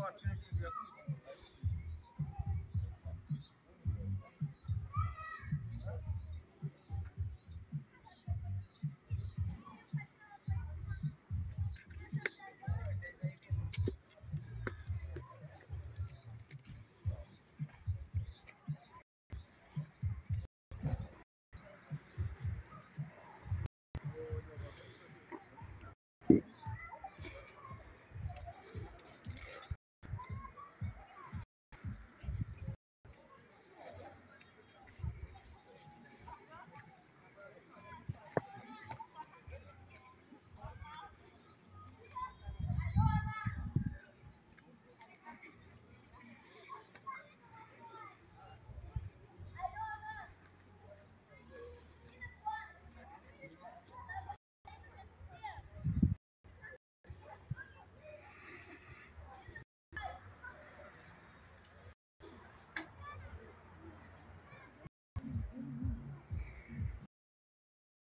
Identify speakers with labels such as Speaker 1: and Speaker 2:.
Speaker 1: opportunity